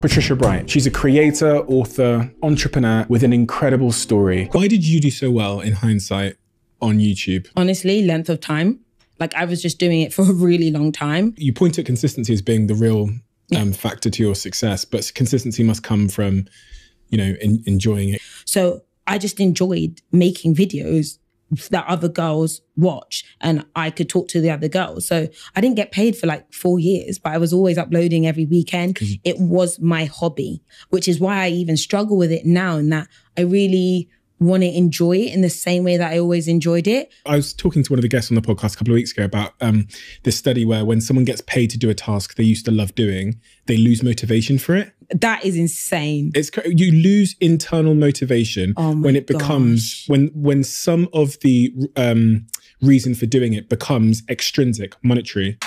Patricia Bright. She's a creator, author, entrepreneur with an incredible story. Why did you do so well in hindsight on YouTube? Honestly, length of time. Like I was just doing it for a really long time. You point at consistency as being the real um, factor to your success, but consistency must come from, you know, in, enjoying it. So I just enjoyed making videos that other girls watch and I could talk to the other girls. So I didn't get paid for like four years, but I was always uploading every weekend. Mm-hmm. It was my hobby, which is why I even struggle with it now in that I really want to enjoy it in the same way that I always enjoyed it. I was talking to one of the guests on the podcast a couple of weeks ago about um, this study where when someone gets paid to do a task they used to love doing, they lose motivation for it. That is insane. It's you lose internal motivation Oh when it becomes when when some of the um, reason for doing it becomes extrinsic, monetary.